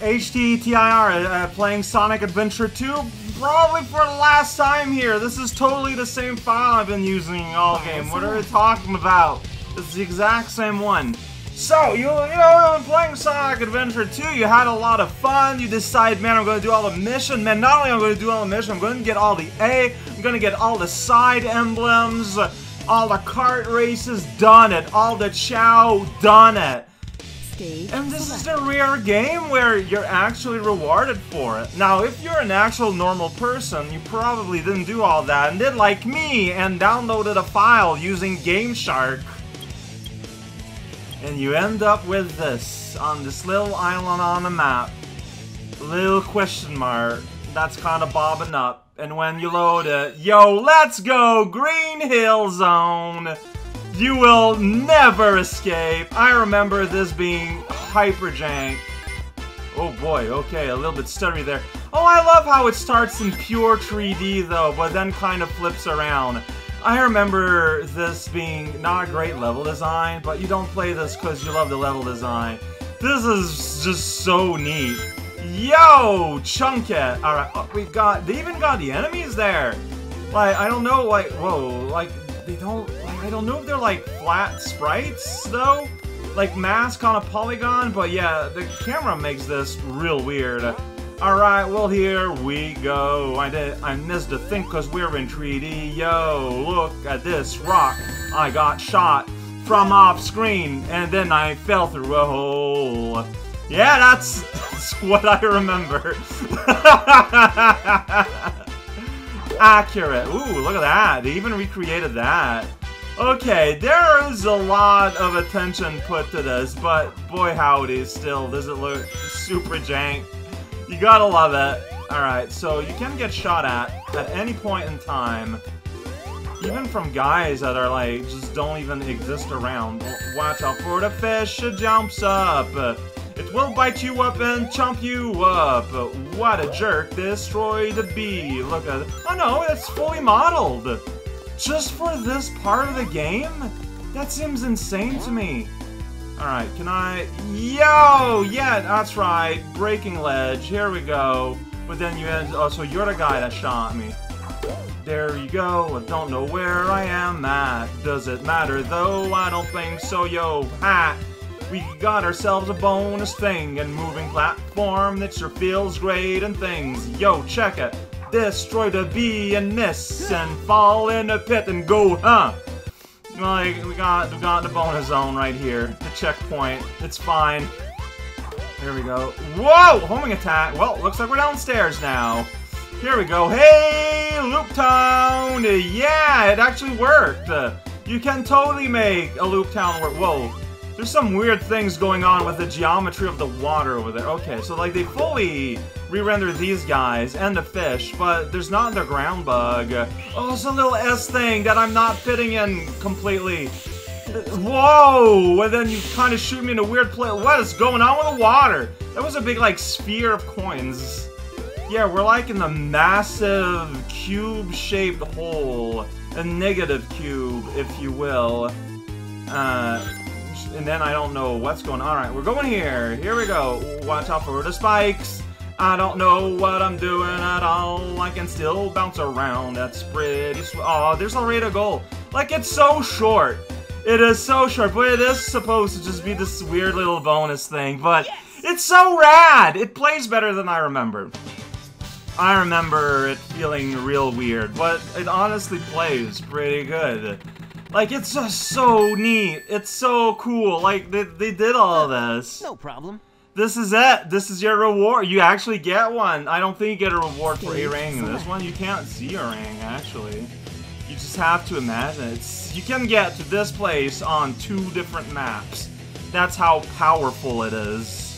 HTTIR, uh, playing Sonic Adventure 2, probably for the last time here. This is totally the same file I've been using all game. What are we talking about? It's the exact same one. So, you, you know, playing Sonic Adventure 2, you had a lot of fun. You decide, man, I'm going to do all the mission. Man, not only am I going to do all the mission, I'm going to get all the A, I'm going to get all the side emblems, all the kart races, done it. All the Chao, done it. And this is a rare game where you're actually rewarded for it. Now, if you're an actual normal person, you probably didn't do all that and did like me and downloaded a file using GameShark. And you end up with this on this little island on the map. Little question mark that's kind of bobbing up. And when you load it, yo, let's go! Green Hill Zone! You will never escape. I remember this being hyper jank. Oh boy, okay, a little bit stuttery there. Oh, I love how it starts in pure 3D though, but then kind of flips around. I remember this being not a great level design, but you don't play this because you love the level design. This is just so neat. Yo, Chunket! Alright, oh, we got, they even got the enemies there! Like, I don't know, like, whoa, like, they don't, I don't know if they're like flat sprites, though? Like mask on a polygon, but yeah, the camera makes this real weird. Alright, well here we go. I did I missed a thing because we're in 3D. Yo, look at this rock. I got shot from off screen and then I fell through a hole. Yeah, that's, that's what I remember. Accurate. Ooh, look at that. They even recreated that. Okay, there is a lot of attention put to this, but boy howdy, still, does it look super jank. You gotta love it. Alright, so you can get shot at at any point in time. Even from guys that are like, just don't even exist around. Watch out for the fish, it jumps up. It will bite you up and chomp you up. What a jerk, destroy the bee. Look at it. Oh no, it's fully modeled. Just for this part of the game? That seems insane to me. Alright, can I... Yo! Yeah, that's right. Breaking ledge. Here we go. But then you... Oh, so you're the guy that shot me. There you go. I don't know where I am at. Does it matter, though? I don't think so, yo. Ha! We got ourselves a bonus thing and moving platform that sure feels great and things. Yo, check it destroy the bee and miss and fall in a pit and go, huh? Like, we got, we got the bonus zone right here. The checkpoint. It's fine. Here we go. Whoa! Homing attack. Well, looks like we're downstairs now. Here we go. Hey, Loop Town! Yeah, it actually worked. You can totally make a Loop Town work. Whoa. There's some weird things going on with the geometry of the water over there. Okay, so like they fully re-render these guys and the fish, but there's not the ground bug. Oh, it's a little S thing that I'm not fitting in completely. Whoa! And then you kind of shoot me in a weird place. What is going on with the water? That was a big, like, sphere of coins. Yeah, we're like in the massive cube-shaped hole. A negative cube, if you will. Uh, and then I don't know what's going on. Alright, we're going here. Here we go. Watch out for the spikes. I don't know what I'm doing at all. I can still bounce around. That's pretty Oh, there's already a goal. Like, it's so short. It is so short, but it is supposed to just be this weird little bonus thing. But it's so rad! It plays better than I remember. I remember it feeling real weird, but it honestly plays pretty good. Like, it's just so neat. It's so cool. Like, they, they did all uh, this. No problem. This is it. This is your reward. You actually get one. I don't think you get a reward for a ring in this one. You can't see a ring, actually. You just have to imagine. It's You can get to this place on two different maps. That's how powerful it is.